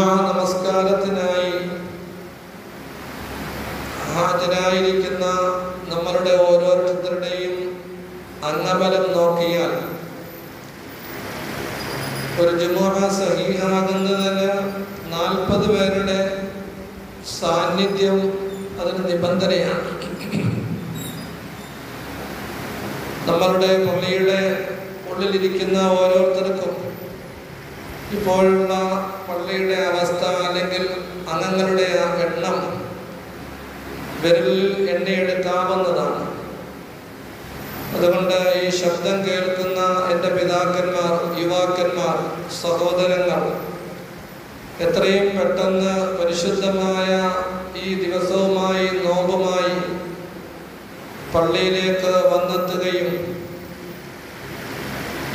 നമസ്കാരത്തിനായി ഹാജരായിരിക്കുന്ന നമ്മളുടെ ഓരോരുത്തരുടെയും അംഗബലം നോക്കിയാൽ ഒരു ജുമുഅ സഹീഹാകുന്നതിന് നാൽപ്പത് പേരുടെ സാന്നിധ്യം അതിന് നിബന്ധനയാണ്. നമ്മളുടെ പള്ളിയുടെ ഉള്ളിലിരിക്കുന്ന ഓരോരുത്തർക്കും ഇപ്പോഴുള്ള പള്ളിയുടെ അവസ്ഥ അല്ലെങ്കിൽ അംഗങ്ങളുടെ എണ്ണം വിരലിൽ എണ്ണയെടുക്കാവുന്നതാണ്. അതുകൊണ്ട് ഈ ശബ്ദം കേൾക്കുന്ന എന്റെ പിതാക്കന്മാർ യുവാക്കന്മാർ സഹോദരങ്ങൾ എത്രയും പെട്ടെന്ന് പരിശുദ്ധമായ ഈ ദിവസവുമായി നോമ്പുമായി പള്ളിയിലേക്ക് വന്നെത്തുകയും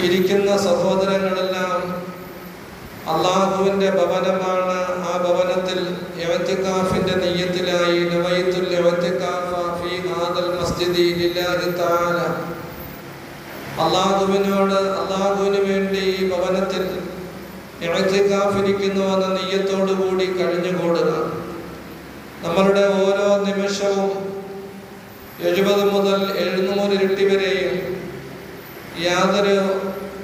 ഇരിക്കുന്ന സഹോദരങ്ങളെല്ലാം അള്ളാഹുവിന്റെ ഭവനമാണ്. ആ ഭവനത്തിൽ എവത്തിക്കാഫിന്റെ നെയ്യത്തിലായി നവയത്തുൽ മസ്ജിദി ലില്ലാഹി തആല. അള്ളാഹുവിനോട് അള്ളാഹുവിന് വേണ്ടി ഈ ഭവനത്തിൽ ഇഴത്തിക്കാഫിരിക്കുന്നു എന്ന നെയ്യത്തോടു കൂടി കഴിഞ്ഞുകൂടുക. നമ്മളുടെ ഓരോ നിമിഷവും എഴുപത് മുതൽ എഴുന്നൂറ് ഇരട്ടി വരെയും യാതൊരു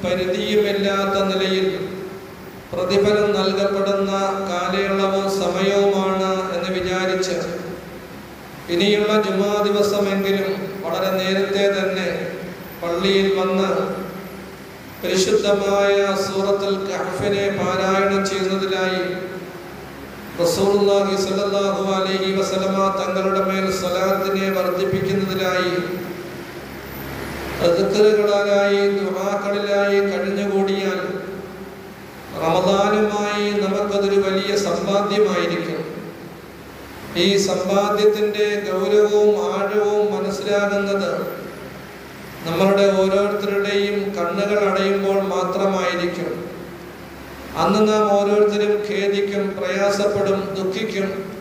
പരിധിയുമില്ലാത്ത നിലയിൽ പ്രതിഫലം നൽകപ്പെടുന്ന കാലയളവും സമയവുമാണ് എന്ന് വിചാരിച്ച് ഇനിയുള്ള ജുമാ ദിവസമെങ്കിലും വളരെ നേരത്തെ തന്നെ പള്ളിയിൽ വന്ന് പരിശുദ്ധമായ സൂറത്തുൽ കഹഫിനെ പാരായണം ചെയ്യുന്നതിനായി റസൂലുള്ളാഹി സ്വല്ലല്ലാഹു അലൈഹി വസല്ലമ തങ്ങളുടെ മേൽ സ്വലാത്തിനെ വർദ്ധിപ്പിക്കുന്നതിനായി ദിക്റുകളായി ദുആകളിലായി കഴിഞ്ഞുകൂടിയാൽ റമദാനുമായി നമുക്കതൊരു വലിയ സമ്പാദ്യമായിരിക്കും. ഈ സമ്പാദ്യത്തിന്റെ ഗൗരവവും ആഴവും മനസ്സിലാകുന്നത് നമ്മളുടെ ഓരോരുത്തരുടെയും കണ്ണുകൾ അടയുമ്പോൾ മാത്രമായിരിക്കും. അന്ന് നാം ഓരോരുത്തരും ഖേദിക്കും പ്രയാസപ്പെടും ദുഃഖിക്കും.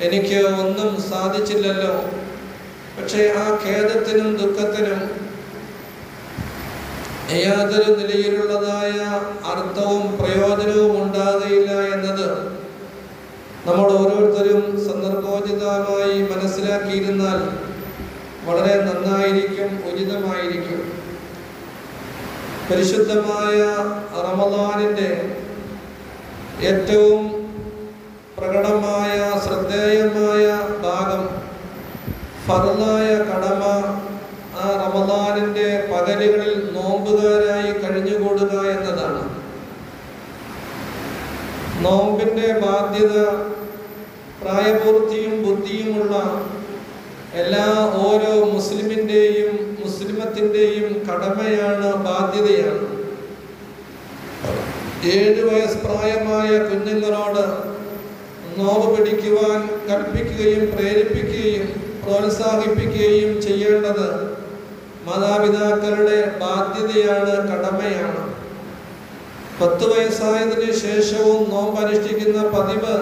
എനിക്ക് ഒന്നും സാധിച്ചില്ലല്ലോ. പക്ഷേ ആ ഖേദത്തിനും ദുഃഖത്തിനും യാതൊരു നിലയിലുള്ളതായ അർത്ഥവും പ്രയോജനവും ഉണ്ടാകുകയില്ല എന്നത് നമ്മൾ ഓരോരുത്തരും സന്ദർഭോചിതമായി മനസ്സിലാക്കിയിരുന്നാൽ വളരെ നന്നായിരിക്കും ഉചിതമായിരിക്കും. പരിശുദ്ധമായ റമദാനിന്റെ ഏറ്റവും പ്രകടമായ ശ്രദ്ധേയമായ ഭാഗം ഫറലായ കടമ റമദാനിന്റെ പകലുകളിൽ നോമ്പുകാരായി കഴിഞ്ഞുകൂടുക എന്നതാണ്. നോമ്പിന്റെ ബാധ്യത പ്രായപൂർത്തിയും ബുദ്ധിയുമുള്ള എല്ലാ ഓരോ മുസ്ലിമിന്റെയും മുസ്ലിമത്തിന്റെയും കടമയാണ് ബാധ്യതയാണ്. ഏഴ് വയസ്സ് പ്രായമായ കുഞ്ഞുങ്ങളോട് നോവ് പിടിക്കുവാൻ കൽപ്പിക്കുകയും പ്രേരിപ്പിക്കുകയും പ്രോത്സാഹിപ്പിക്കുകയും ചെയ്യേണ്ടത് മാതാപിതാക്കളുടെ ബാധ്യതയാണ് കടമയാണ്. പത്ത് വയസ്സായതിന് ശേഷവും നോമ്പ് അനുഷ്ഠിക്കുന്ന പതിവ്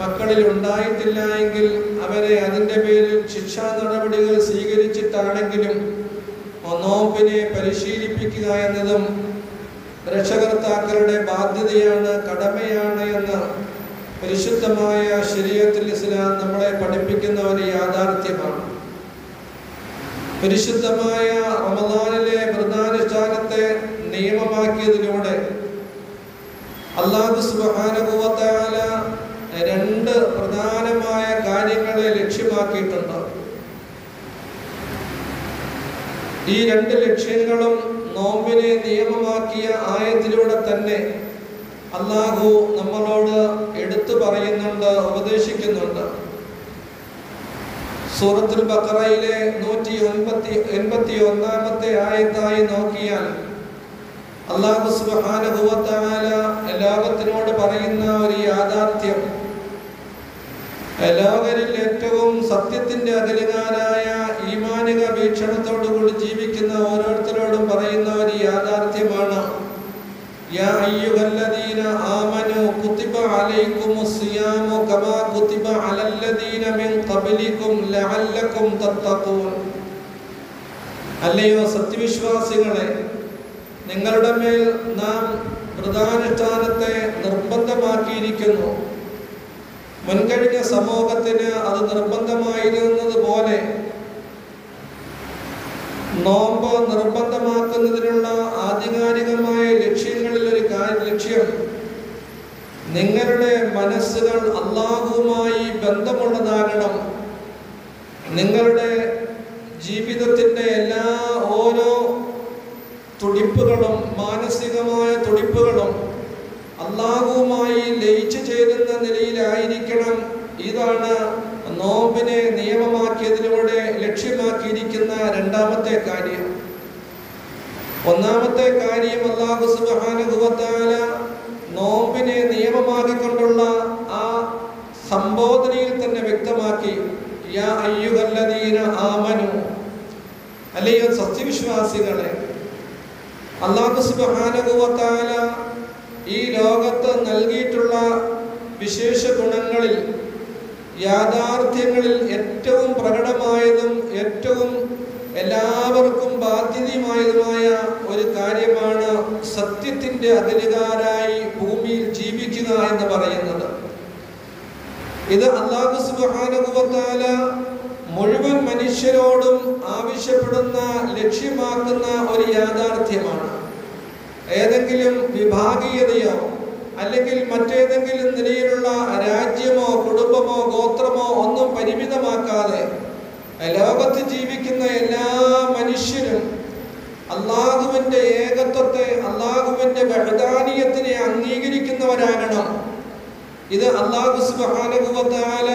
മക്കളിൽ ഉണ്ടായിട്ടില്ല എങ്കിൽ അവരെ അതിന്റെ പേരിൽ ശിക്ഷാ നടപടികൾ സ്വീകരിച്ചിട്ടാണെങ്കിലും നോമ്പിനെ പരിശീലിപ്പിക്കുക എന്നതും രക്ഷകർത്താക്കളുടെ ബാധ്യതയാണ് കടമയാണ് എന്ന് പരിശുദ്ധമായ ശരീരത്തിൽ ഇസ്ലാം നമ്മളെ പഠിപ്പിക്കുന്ന ഒരു യാഥാർത്ഥ്യമാണ്. പരിശുദ്ധമായ റമദാനിലെ വ്രതാനുഷ്ഠാനത്തെ നിയമമാക്കിയതിലൂടെ അള്ളാഹു സുബാനുഭവത്താല രണ്ട് പ്രധാനമായ കാര്യങ്ങളെ ലക്ഷ്യമാക്കിയിട്ടുണ്ട്. ഈ രണ്ട് ലക്ഷ്യങ്ങളും നോമ്പിനെ നിയമമാക്കിയ ആയത്തിലൂടെ തന്നെ അള്ളാഹു നമ്മളോട് എടുത്തു പറയുന്നുണ്ട് ഉപദേശിക്കുന്നുണ്ട്. സൂറത്തുൽ ബക്കറയിലെ നൂറ്റി ഒൻപത്തി എൺപത്തി ഒന്നാമത്തെ ആയത്തായി നോക്കിയാൽ അള്ളാഹു സുബാനുഭവത്താല ലോകത്തിനോട് പറയുന്ന ഒരു യാഥാർത്ഥ്യം. ലോകരിൽ ഏറ്റവും സത്യത്തിന്റെ അതിലുകാരായ ഈമാനിക വീക്ഷണത്തോടുകൂടി ജീവിക്കുന്ന ഓരോരുത്തരോടും പറയുന്ന ഒരു യാഥാർത്ഥ്യമാണ്. യാ അയ്യുഹല്ലദീന ആമനു കുത്തി عليكم الصيام كما كتب على الذين من قبلكم لعلكم تتقون അല്ലയോ സത്യവിശ്വാസികളെ നിങ്ങളുടെ മേൽ നാം വ്രതാനുഷ്ഠാനത്തെ നിർബന്ധമാക്കിയിരിക്കുന്നു മുൻകഴിഞ്ഞ സമൂഹത്തിന് അത് നിർബന്ധമായിരുന്നത് പോലെ നോമ്പ് നിർബന്ധമാക്കുന്നതിനുള്ള ആധികാരികമായ ലക്ഷ്യങ്ങളിൽ ഒരു കാര്യം ലക്ഷ്യം നിങ്ങളുടെ മനസ്സുകൾ അള്ളാഹുവുമായി ബന്ധമുള്ളതാകണം. നിങ്ങളുടെ ജീവിതത്തിന്റെ എല്ലാ ഓരോ തുടിപ്പുകളും മാനസികമായ തുടിപ്പുകളും അള്ളാഹുവുമായി ലയിച്ചു ചേരുന്ന നിലയിലായിരിക്കണം. ഇതാണ് നോമ്പിനെ നിയമമാക്കിയതിലൂടെ ലക്ഷ്യമാക്കിയിരിക്കുന്ന രണ്ടാമത്തെ കാര്യം. ഒന്നാമത്തെ കാര്യം അള്ളാഹു സുബാനുഭവത്താല നോമ്പിനെ നിയമമാക്കിക്കൊണ്ടുള്ള ആ സംബോധനയിൽ തന്നെ വ്യക്തമാക്കി യാ അയ്യുഹല്ലദീന ആമനു. അല്ലയോ സത്യവിശ്വാസികളെ അള്ളാഹു സുബാനുഭവത്താല ഈ ലോകത്ത് നൽകിയിട്ടുള്ള വിശേഷ ഗുണങ്ങളിൽ യാഥാർത്ഥ്യങ്ങളിൽ ഏറ്റവും പ്രകടമായതും ഏറ്റവും എല്ലാവർക്കും ബാധ്യതയുമായതുമായ ഒരു കാര്യമാണ് സത്യത്തിന്റെ അതിരുകാരായി ഭൂമിയിൽ ജീവിക്കുക എന്ന് പറയുന്നത്. ഇത് അള്ളാഹു സുബാനുഭവത്താല മുഴുവൻ മനുഷ്യരോടും ആവശ്യപ്പെടുന്ന ലക്ഷ്യമാക്കുന്ന ഒരു യാഥാർത്ഥ്യമാണ്. ഏതെങ്കിലും വിഭാഗീയതയോ അല്ലെങ്കിൽ മറ്റേതെങ്കിലും നിലയിലുള്ള രാജ്യമോ കുടുംബമോ ഗോത്രമോ ഒന്നും പരിമിതമാക്കാതെ ലോകത്ത് ജീവിക്കുന്ന എല്ലാ മനുഷ്യരും അള്ളാഹുവിന്റെ ഏകത്വത്തെ അള്ളാഹുവിന്റെ ബഹദാനീയത്തിനെ അംഗീകരിക്കുന്നവരാകണം. ഇത് അള്ളാഹു സുബാനുഭവത്താല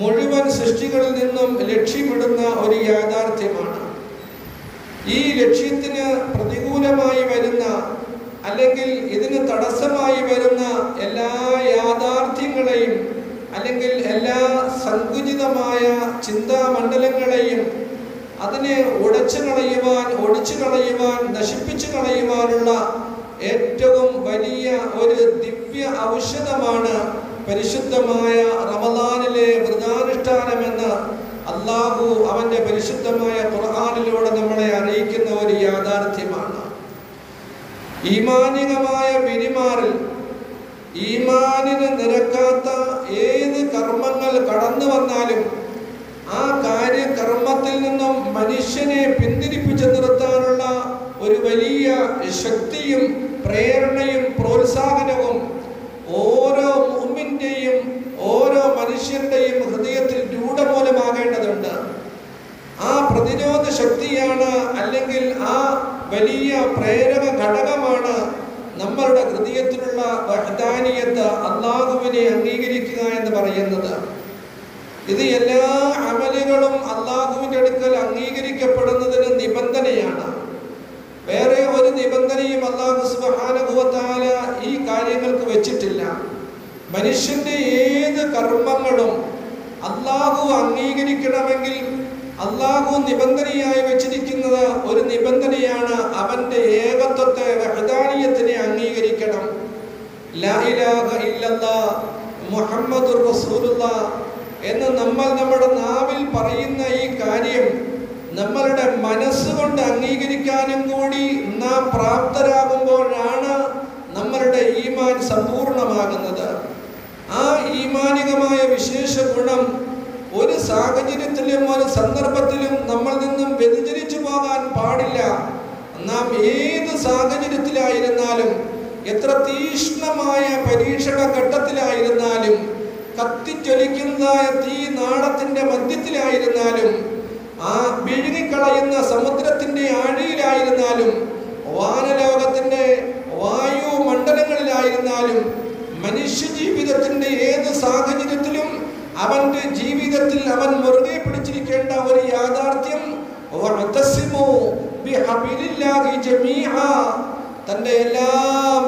മുഴുവൻ സൃഷ്ടികളിൽ നിന്നും ലക്ഷ്യമിടുന്ന ഒരു യാഥാർത്ഥ്യമാണ്. ഈ ലക്ഷ്യത്തിന് പ്രതികൂലമായി വരുന്ന അല്ലെങ്കിൽ ഇതിന് തടസ്സമായി വരുന്ന എല്ലാ യാഥാർത്ഥ്യങ്ങളെയും അല്ലെങ്കിൽ എല്ലാ സങ്കുചിതമായ ചിന്താമണ്ഡലങ്ങളെയും അതിനെ ഉടച്ചു കളയുവാൻ ഒടിച്ചു കളയുവാൻ നശിപ്പിച്ചു കളയുവാനുള്ള ഏറ്റവും വലിയ ഒരു ദിവ്യ ഔഷധമാണ് പരിശുദ്ധമായ റമദാനിലെ വ്രതാനുഷ്ഠാനമെന്ന് അള്ളാഹു അവന്റെ പരിശുദ്ധമായ ഖുർആാനിലൂടെ നമ്മളെ അറിയിക്കുന്ന ഒരു യാഥാർത്ഥ്യമാണ്. ഈമാനികമായ പെരുമാറിൽ ഈമാനിന് നിരക്കാത്ത ഏത് കർമ്മങ്ങൾ കടന്നു വന്നാലും ആ കാര്യകർമ്മത്തിൽ നിന്നും മനുഷ്യനെ പിന്തിരിപ്പിച്ചു നിർത്താനുള്ള ഒരു വലിയ ശക്തിയും പ്രേരണയും പ്രോത്സാഹനവും ഓരോ മുമ്പിന്റെയും ഓരോ മനുഷ്യരുടെയും ഹൃദയത്തിൽ രൂഢമൂലമാകേണ്ടതുണ്ട്. ആ പ്രതിരോധ ശക്തിയാണ് അല്ലെങ്കിൽ ആ വലിയ പ്രേരക നമ്മളുടെ ഹൃദയത്തിലുള്ള വഹദാനിയത്ത് അള്ളാഹുവിനെ അംഗീകരിക്കുക എന്ന് പറയുന്നത്. ഇത് എല്ലാ അമലുകളും അള്ളാഹുവിന്റെ അടുക്കൽ അംഗീകരിക്കപ്പെടുന്നതിന് നിബന്ധനയാണ്. വേറെ ഒരു നിബന്ധനയും അള്ളാഹു സുബാനുഭവത്താല ഈ കാര്യങ്ങൾക്ക് വെച്ചിട്ടില്ല. മനുഷ്യന്റെ ഏത് കർമ്മങ്ങളും അള്ളാഹു അംഗീകരിക്കണമെങ്കിൽ അള്ളാഹു നിബന്ധനയായി വെച്ചിരിക്കുന്നത് ഒരു നിബന്ധനയാണ് അവന്റെ ഏകത്വത്തെ വഹദാനീയത്തിനെ അംഗീകരിക്കണം. മുഹമ്മദ് റസൂലുള്ള എന്ന് നമ്മൾ നമ്മുടെ നാവിൽ പറയുന്ന ഈ കാര്യം നമ്മളുടെ മനസ്സുകൊണ്ട് അംഗീകരിക്കാനും കൂടി നാം പ്രാപ്തരാകുമ്പോഴാണ് നമ്മളുടെ ഈമാൻ സമ്പൂർണമാകുന്നത്. ആ ഈമാനികമായ വിശേഷ ഗുണം ഒരു സാഹചര്യത്തിലും ഒരു സന്ദർഭത്തിലും നമ്മൾ നിന്നും വ്യതിചരിച്ചു പോകാൻ പാടില്ല. നാം ഏത് സാഹചര്യത്തിലായിരുന്നാലും എത്ര തീഷ്ണമായ പരീക്ഷണ ഘട്ടത്തിലായിരുന്നാലും കത്തിജ്വലിക്കുന്നതായ തീ നാളത്തിന്റെ മധ്യത്തിലായിരുന്നാലും ആ വിഴുങ്ങിക്കളയുന്ന സമുദ്രത്തിന്റെ ആഴിയിലായിരുന്നാലും വാനലോകത്തിന്റെ വായു മണ്ഡലങ്ങളിലായിരുന്നാലും മനുഷ്യ ജീവിതത്തിന്റെ ഏത് സാഹചര്യത്തിലും അവന്റെ ജീവിതത്തിൽ അവൻ മുറുകെ പിടിച്ചിരിക്കേണ്ട ഒരു യാഥാർത്ഥ്യം. തന്റെ എല്ലാ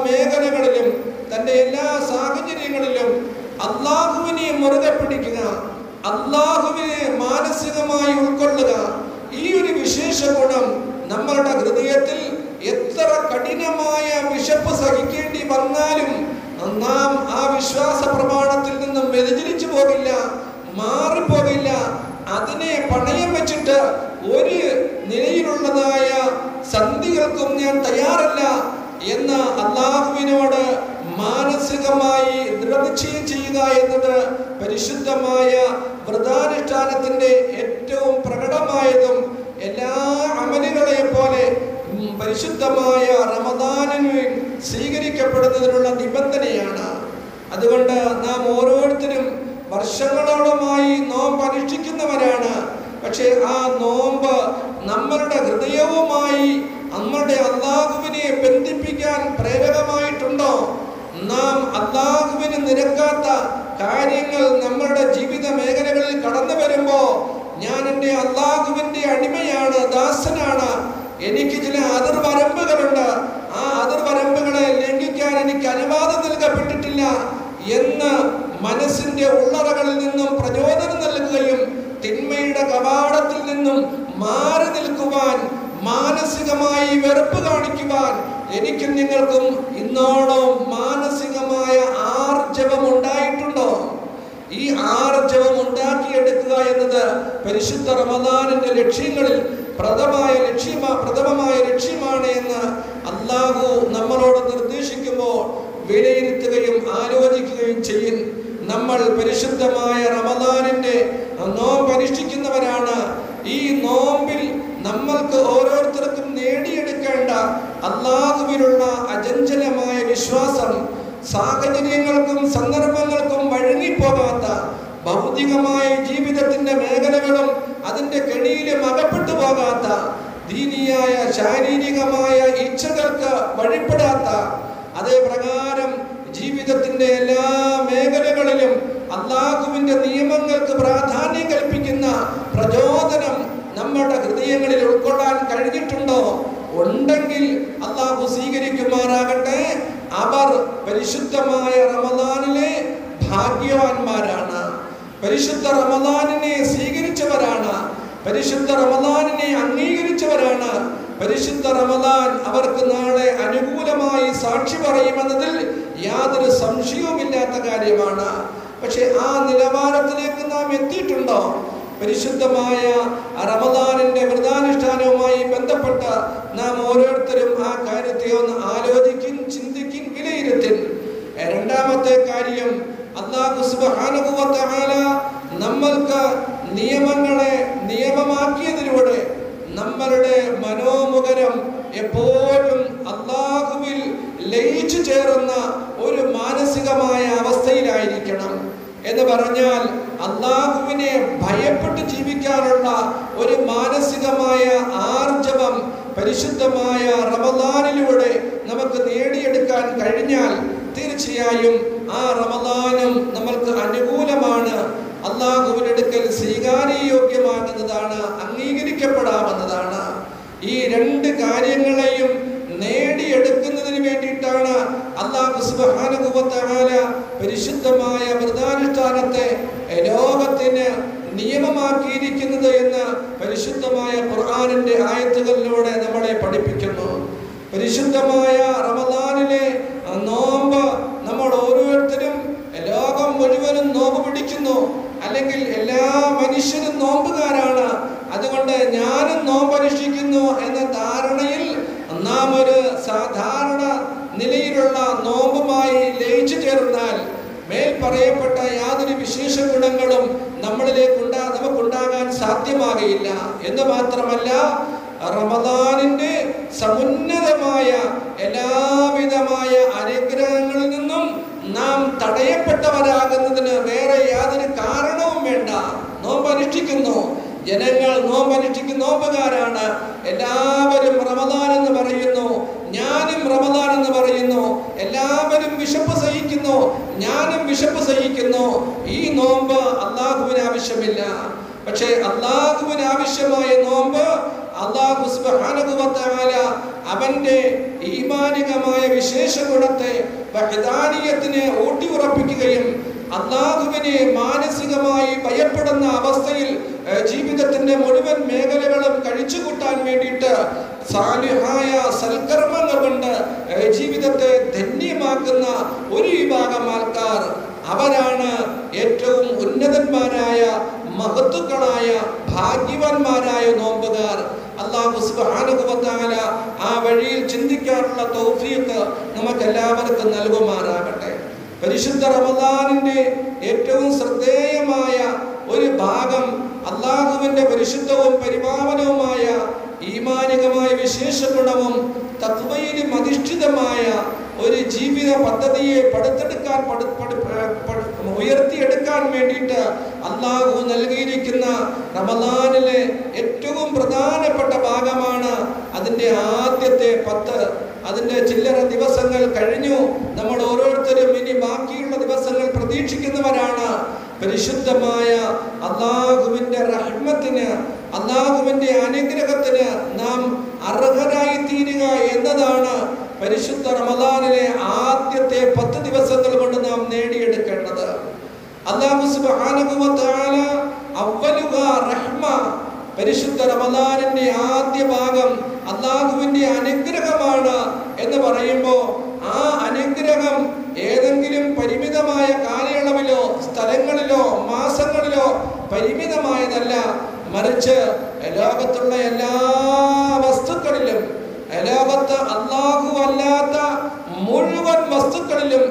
മേഖലകളിലും തന്റെ എല്ലാ സാഹചര്യങ്ങളിലും അള്ളാഹുവിനെ മുറുകെ പിടിക്കുക അള്ളാഹുവിനെ മാനസികമായി ഉൾക്കൊള്ളുക ഈ ഒരു വിശേഷ ഗുണം നമ്മളുടെ ഹൃദയത്തിൽ എത്ര കഠിനമായ വിശപ്പ് സഹിക്കേണ്ടി വന്നാലും നാം ആ വിശ്വാസ പ്രമാണത്തിൽ നിന്നും വ്യതിചലിച്ചു പോകില്ല മാറിപ്പോകില്ല. അതിനെ പണയം വെച്ചിട്ട് ഒരു നിലയിലുള്ളതായ സന്ധികൾക്കും ഞാൻ തയ്യാറല്ല എന്ന അള്ളാഹുവിനോട് മാനസികമായി ദൃഢനിശ്ചയം ചെയ്യുക എന്നത് പരിശുദ്ധമായ വ്രതാനുഷ്ഠാനത്തിന്റെ ഏറ്റവും പ്രകടമായതും എല്ലാ അമലുകളെയും പോലെ പരിശുദ്ധമായ റമദാനിന് സ്വീകരിക്കപ്പെടുന്നതിനുള്ള നിബന്ധനയാണ്. അതുകൊണ്ട് നാം ഓരോരുത്തരും വർഷങ്ങളോളമായി നോമ്പ് അനുഷ്ഠിക്കുന്നവരാണ് പക്ഷേ ആ നോമ്പ് നമ്മളുടെ ഹൃദയവുമായി നമ്മളുടെ അള്ളാഹുവിനെ ബന്ധിപ്പിക്കാൻ പ്രേരകമായിട്ടുണ്ടോ? നാം അള്ളാഹുവിന് നിരക്കാത്ത കാര്യങ്ങൾ നമ്മളുടെ ജീവിത മേഖലകളിൽ കടന്നു വരുമ്പോൾ ഞാൻ എന്റെ അള്ളാഹുവിന്റെ അടിമയാണ് ദാസനാണ്. എനിക്ക് ചില അതിർവരമ്പുകളുണ്ട്. ആ അതിർവരമ്പുകളെ ലംഘിക്കാൻ എനിക്ക് അനുവാദം നൽകപ്പെട്ടിട്ടില്ല എന്ന് മനസ്സിന്റെ ഉള്ളറകളിൽ നിന്നും പ്രചോദനം നൽകുകയും തിന്മയുടെ കവാടത്തിൽ നിന്നും മാറി നിൽക്കുവാൻ മാനസികമായി വെറുപ്പ് കാണിക്കുവാൻ എനിക്കും നിങ്ങൾക്കും ഇന്നോളം മാനസികമായ ആർജവം ഉണ്ടായിട്ടുണ്ടോ? ഈ ആർജവം ഉണ്ടാക്കിയെടുക്കുക എന്നത് പരിശുദ്ധ റമദാനിന്റെ ലക്ഷ്യങ്ങളിൽ പ്രഥമായ ലക്ഷ്യമാ പ്രഥമമായ ലക്ഷ്യമാണ് എന്ന് അല്ലാഹു നമ്മളോട് നിർദ്ദേശിക്കുമ്പോൾ വിലയിരുത്തുകയും ആലോചിക്കുകയും ചെയ്യും. നമ്മൾ പരിശുദ്ധമായ റമദാനിന്റെ നോമ്പ് അനുഷ്ഠിക്കുന്നവരാണ് ഈ നോമ്പിൽ നമ്മൾക്ക് ഓരോരുത്തർക്കും നേടിയെടുക്കേണ്ട അള്ളാഹുവിലുള്ള അജഞ്ചലമായ വിശ്വാസം സാഹചര്യങ്ങൾക്കും സന്ദർഭങ്ങൾക്കും വഴങ്ങിപ്പോകാത്ത ഭൗതികമായ ജീവിതത്തിന്റെ മേഖലകളും അതിന്റെ കെണിയിലും അകപ്പെട്ടു പോകാത്ത ദീനിയായ ശാരീരികമായ ഇച്ഛകൾക്ക് വഴിപ്പെടാത്ത അതേ പ്രകാരം ജീവിതത്തിന്റെ എല്ലാ മേഖലകളിലും അള്ളാഹുവിന്റെ നിയമങ്ങൾക്ക് പ്രാധാന്യം കൽപ്പിക്കുന്ന പ്രചോദനം നമ്മുടെ ഹൃദയങ്ങളിൽ ഉൾക്കൊള്ളാൻ കഴിഞ്ഞിട്ടുണ്ടോ? ഉണ്ടെങ്കിൽ അള്ളാഹു സ്വീകരിക്കുമാറാകട്ടെ. അവർ പരിശുദ്ധമായ റമദാനിലെ ഭാഗ്യവാന്മാരാണ്. പരിശുദ്ധ റമദാനിനെ സ്വീകരിച്ചവരാണ്. പരിശുദ്ധ റമദാനിനെ അംഗീകരിച്ചവരാണ്. പരിശുദ്ധ റമദാൻ അവർക്ക് നാളെ അനുകൂലമായി സാക്ഷി പറയുമെന്നതിൽ യാതൊരു സംശയവുമില്ലാത്ത കാര്യമാണ്. പക്ഷെ ആ നിലവാരത്തിലേക്ക് നാം എത്തിയിട്ടുണ്ടോ? പരിശുദ്ധമായ റമദാനിന്റെ വ്രതാനുഷ്ഠാനവുമായി ബന്ധപ്പെട്ട നാം ഓരോരുത്തരും ആ കാര്യത്തെ ഒന്ന് ആലോചിക്കും ചിന്തിക്കും വിലയിരുത്തും. രണ്ടാമത്തെ കാര്യം അള്ളാഹു തആല നമ്മൾക്ക് നിയമങ്ങളെ നിയമമാക്കിയതിലൂടെ നമ്മളുടെ മനോമുഖരം എപ്പോഴും അള്ളാഹുവിൽ ലയിച്ചു ചേർന്ന ഒരു മാനസികമായ അവസ്ഥയിലായിരിക്കണം എന്ന് പറഞ്ഞാൽ അള്ളാഹുവിനെ ഭയപ്പെട്ട് ജീവിക്കാനുള്ള ഒരു മാനസികമായ ആർജവം പരിശുദ്ധമായ റമദാനിലൂടെ നമുക്ക് നേടിയെടുക്കാൻ കഴിഞ്ഞാൽ തീർച്ചയായും ആ റമദാനും നമ്മൾക്ക് അനുകൂലമാണ്. അള്ളാഹുവിന്റെ അടുക്കൽ സ്വീകാര്യയോഗ്യമാകുന്നതാണ് അംഗീകരിക്കപ്പെടാമെന്നതാണ്. ഈ രണ്ട് കാര്യങ്ങളെയും നേടിയെടുക്കുന്നതിന് വേണ്ടിയിട്ടാണ് അള്ളാഹു തആല പരിശുദ്ധമായ വ്രതാനുഷ്ഠാനത്തെ ലോകത്തിന് നിയമമാക്കിയിരിക്കുന്നത് എന്ന് പരിശുദ്ധമായ ഖുർആനിന്റെ ആയത്തുകളിലൂടെ നമ്മളെ പഠിപ്പിക്കുന്നു. പരിശുദ്ധമായ റമദാനിലെ നോമ്പ് ഓരോരുത്തരും ലോകം മുഴുവനും നോമ്പ് പിടിക്കുന്നു. അല്ലെങ്കിൽ എല്ലാ മനുഷ്യരും നോമ്പുകാരാണ്. അതുകൊണ്ട് ഞാനും നോമ്പ് അനുഷ്ഠിക്കുന്നു എന്ന ധാരണയിൽ നാം ഒരു സാധാരണ നിലയിലുള്ള നോമ്പുമായി ലയിച്ചു ചേർന്നാൽ മേൽ പറയപ്പെട്ട യാതൊരു വിശേഷ ഗുണങ്ങളും നമ്മളിലേക്കുണ്ടാ നമുക്കുണ്ടാകാൻ സാധ്യമാകയില്ല. എന്ന് മാത്രമല്ല റമദാനിന്റെ സമുന്നതമായ എല്ലാവിധമായ അനുഗ്രഹങ്ങളിൽ നിന്നും നാം തടയപ്പെട്ടവരാകുന്നതിന് വേറെ യാതൊരു കാരണവും വേണ്ട നോമ്പ് അനുഷ്ഠിക്കുന്നു ജനങ്ങൾ നോമ്പ് അനുഷ്ഠിക്കുന്ന നോമ്പുകാരാണ്. എല്ലാവരും റമദാൻ എന്ന് പറയുന്നു. ഞാനും റമദാൻ എന്ന് പറയുന്നു. എല്ലാവരും വിശപ്പ് സഹിക്കുന്നു. ഞാനും വിശപ്പ് സഹിക്കുന്നു. ഈ നോമ്പ് അള്ളാഹുവിന് ആവശ്യമില്ല. പക്ഷേ അള്ളാഹുവിന് ആവശ്യമായ നോമ്പ് അള്ളാഹു അവന്റെ ഈമാനികമായ വിശേഷ ഗുണത്തെ വഹദാനിയത്തിനെ ഊട്ടി ഉറപ്പിക്കുകയും അള്ളാഹുവിനെ മാനസികമായി ഭയപ്പെടുന്ന അവസ്ഥയിൽ അള്ളാഹു ആ വഴിയിൽ ചിന്തിക്കാറുള്ള തൗഫീഖ് നമുക്ക് എല്ലാവർക്കും നൽകുമാറാകട്ടെ. പരിശുദ്ധ റമദാനിന്റെ ഏറ്റവും ശ്രദ്ധേയമായ ഒരു ഭാഗം അള്ളാഹുവിന്റെ പരിശുദ്ധവും പരിപാവനവുമായ ഈമാനികമായ വിശേഷ ഗുണവും തത്വയിലും അധിഷ്ഠിതമായ ഒരു ജീവിത പദ്ധതിയെ പടുത്തെടുക്കാൻ പടു- പടു- പടു- ഉയർത്തിയെടുക്കാൻ വേണ്ടിയിട്ട് അള്ളാഹു നൽകിയിരിക്കുന്ന റമദാനിലെ ഏറ്റവും പ്രധാനപ്പെട്ട ഭാഗമാണ് അതിന്റെ ആദ്യത്തെ പത്ത്. അതിന്റെ ചില്ലറ ദിവസങ്ങൾ കഴിഞ്ഞു. നമ്മൾ ഓരോരുത്തരും ഇനി ബാക്കിയുള്ള ദിവസങ്ങൾ പ്രതീക്ഷിക്കുന്നവരാണ്. പരിശുദ്ധമായ അള്ളാഹുവിന്റെ റഹ്മത്തിന് അള്ളാഹുവിന്റെ അനുഗ്രഹത്തിന് നാം അർഹരായി തീരുക എന്നതാണ് പരിശുദ്ധ റമദാനിലെ ആദ്യത്തെ പത്ത് ദിവസങ്ങൾ കൊണ്ട് നാം നേടിയെടുക്കേണ്ടത് പരിശുദ്ധ റമദാനിന്റെ ആദ്യ ഭാഗം അള്ളാഹുവിന്റെ അനുഗ്രഹമാണ് എന്ന് പറയുമ്പോൾ ആ അനുഗ്രഹം ഏതെങ്കിലും പരിമിതമായ കാലയളവിലോ സ്ഥലങ്ങളിലോ മാസങ്ങളിലോ പരിമിതമായതല്ല. മറിച്ച് ലോകത്തുള്ള എല്ലാ ലോകത്ത് അല്ലാത്ത മുഴുവൻ വസ്തുക്കളിലും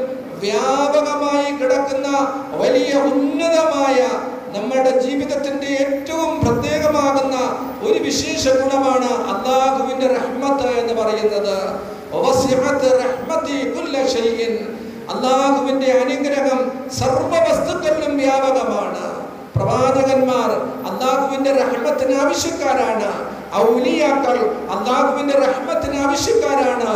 വ്യാപകമായി കിടക്കുന്ന വലിയ ഉന്നതമായ നമ്മുടെ ജീവിതത്തിന്റെ ഏറ്റവും പ്രത്യേകമാകുന്ന ഒരു വിശേഷ ഗുണമാണ് അള്ളാഹുവിന്റെ റഹ്മത്ത് എന്ന് പറയുന്നത്. അള്ളാഹുവിന്റെ അനുഗ്രഹം സർവ വസ്തുക്കളിലും വ്യാപകമാണ്. പ്രവാചകന്മാർ അള്ളാഹുവിന്റെ റഹ്മത്തിന് ആവശ്യക്കാരാണ്. ഔലിയാക്കൾ അള്ളാഹുവിന്റെ റഹ്മത്തിന് ആവശ്യക്കാരാണ്.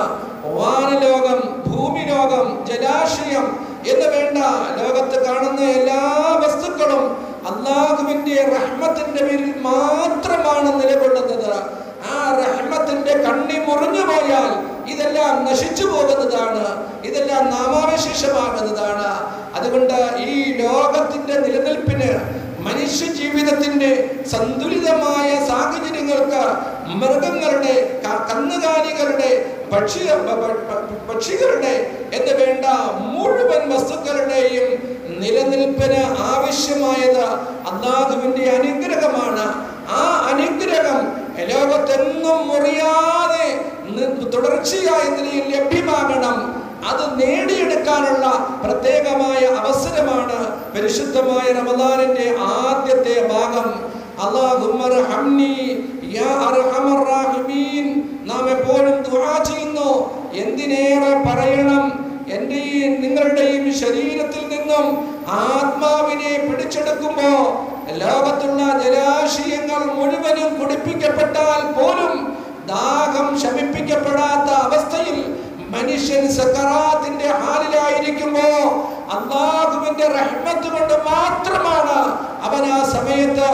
വാനലോകം ഭൂമിലോകം ജലാശയം എന്ന് വേണ്ട ലോകത്ത് കാണുന്ന എല്ലാ വസ്തുക്കളും അള്ളാഹുവിന്റെ റഹ്മത്തിന്റെ പേരിൽ മാത്രമാണ് നിലകൊള്ളുന്നത്. ആ റഹ്മത്തിന്റെ കണ്ണി മുറിഞ്ഞു പോയാൽ ഇതെല്ലാം നശിച്ചു പോകുന്നതാണ്. ഇതെല്ലാം നാമാവശേഷമാകുന്നതാണ്. അതുകൊണ്ട് ഈ ലോകത്തിന്റെ നിലനിൽപ്പിന് മനുഷ്യ ജീവിതത്തിന്റെ സന്തുലിതമായ സാഹചര്യങ്ങൾക്ക് മൃഗങ്ങളുടെ കന്നുകാലികളുടെ പക്ഷി പക്ഷികളുടെ എന്ന് വേണ്ട മുഴുവൻ വസ്തുക്കളുടെയും നിലനിൽപ്പിന് ആവശ്യമായത് അള്ളാഹുവിന്റെ അനുഗ്രഹമാണ്. ആ അനുഗ്രഹം ലോകത്തെങ്ങും മുറിയാതെ തുടർച്ചയായി ലഭ്യമാകണം. അത് നേടിയെടുക്കാനുള്ള പ്രത്യേകമായ അവസരമാണ് പരിശുദ്ധമായ റമദാനിന്റെ ആദ്യത്തെ ഭാഗം. അല്ലാഹുമ്മ നാം എപ്പോഴും ദുആ ചെയ്യുന്നു. എന്തിനേറെ പറയണം? എന്റെയും നിങ്ങളുടെയും ശരീരത്തിൽ നിന്നും ആത്മാവിനെ പിടിച്ചെടുക്കുമ്പോ ലോകത്തുള്ള ജലാശയങ്ങൾ മുഴുവനും കുടിപ്പിക്കപ്പെട്ടാൽ പോലും ദാഹം ശമിപ്പിക്കപ്പെടാത്ത അവസ്ഥയിൽ മനുഷ്യൻ സക്കറാത്തിന്റെ ഹാലിലായിരിക്കുമ്പോ അള്ളാഹുവിന്റെ റഹ്മത്ത് കൊണ്ട് മാത്രമാണ് അവൻ ആ സമയത്ത്